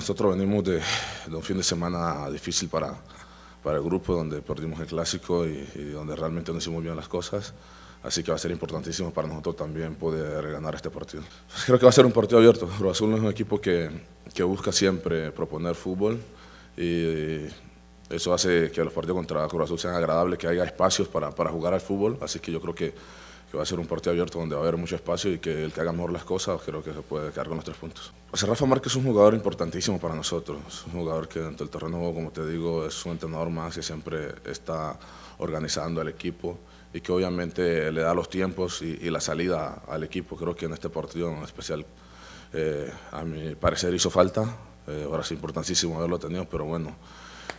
nosotros venimos de, un fin de semana difícil para, para el grupo, donde perdimos el clásico y, donde realmente no hicimos bien las cosas. Así que va a ser importantísimo para nosotros también poder ganar este partido. Creo que va a ser un partido abierto. Cruz Azul es un equipo que, que busca siempre proponer fútbol y eso hace que los partidos contra Cruz Azul sean agradables, que haya espacios para, para jugar al fútbol. Así que yo creo que que va a ser un partido abierto donde va a haber mucho espacio y que el que haga mejor las cosas creo que se puede quedar con los tres puntos. Pues Rafa Márquez es un jugador importantísimo para nosotros, es un jugador que dentro del terreno, como te digo, es un entrenador más que siempre está organizando al equipo y que obviamente le da los tiempos y, la salida al equipo. Creo que en este partido en especial, eh, a mi parecer, hizo falta. Eh, ahora es importantísimo haberlo tenido, pero bueno,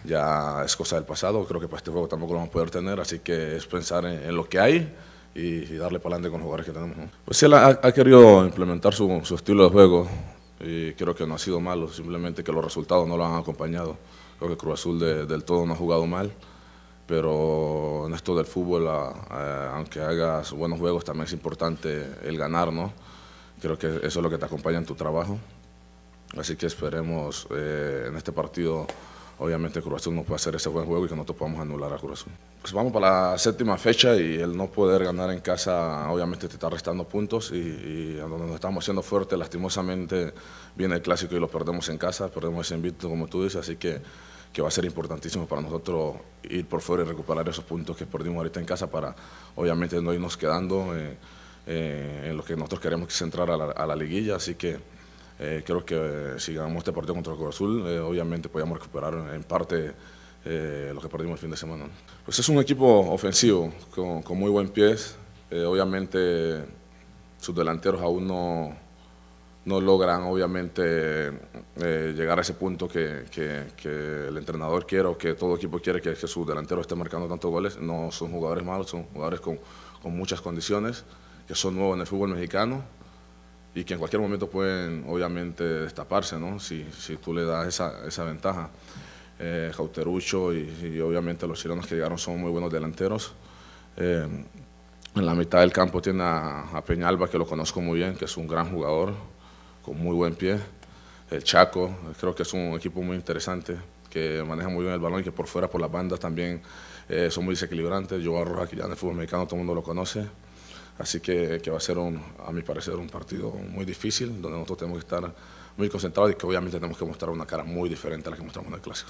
ya es cosa del pasado. Creo que para este juego tampoco lo vamos a poder tener, así que es pensar en lo que hay y, darle para adelante con los jugadores que tenemos. Pues él ha, querido implementar su, su, estilo de juego y creo que no ha sido malo, simplemente que los resultados no lo han acompañado. Creo que Cruz Azul del todo no ha jugado mal, pero en esto del fútbol, aunque hagas buenos juegos, también es importante el ganar, ¿no? Creo que eso es lo que te acompaña en tu trabajo. Así que esperemos eh, en este partido obviamente Cruz no puede hacer ese buen juego y que nosotros podamos anular a Cruz. Pues vamos para la séptima fecha y el no poder ganar en casa obviamente te está restando puntos y, donde nos estamos haciendo fuerte, lastimosamente viene el clásico y lo perdemos en casa, perdemos ese invito como tú dices, así que, que va a ser importantísimo para nosotros ir por fuera y recuperar esos puntos que perdimos ahorita en casa para obviamente no irnos quedando eh, eh, en lo que nosotros queremos que es entrar a la liguilla, así que eh, creo que eh, si ganamos este partido contra el Cruz Azul, eh, obviamente podemos recuperar en parte lo que perdimos el fin de semana. Pues es un equipo ofensivo, con, con muy buen pies. obviamente sus delanteros aún no, no logran obviamente llegar a ese punto que, que, que, el entrenador quiere o que todo equipo quiere que, que su delantero esté marcando tantos goles. No son jugadores malos, son jugadores con, con muchas condiciones, que son nuevos en el fútbol mexicano y que en cualquier momento pueden obviamente destaparse, ¿no? si, si tú le das esa, esa ventaja. Eh, Jauterucho y, obviamente los chilenos que llegaron son muy buenos delanteros. Eh, en la mitad del campo tiene a, Peñalba, que lo conozco muy bien, que es un gran jugador, con muy buen pie. El Chaco, creo que es un equipo muy interesante, que maneja muy bien el balón y que por fuera, por las bandas también eh, son muy desequilibrantes. Joao Rojas, que ya en el fútbol mexicano todo el mundo lo conoce. Así que, que, va a ser, un, a mi parecer, un partido muy difícil, donde nosotros tenemos que estar muy concentrados y que obviamente tenemos que mostrar una cara muy diferente a la que mostramos en el Clásico.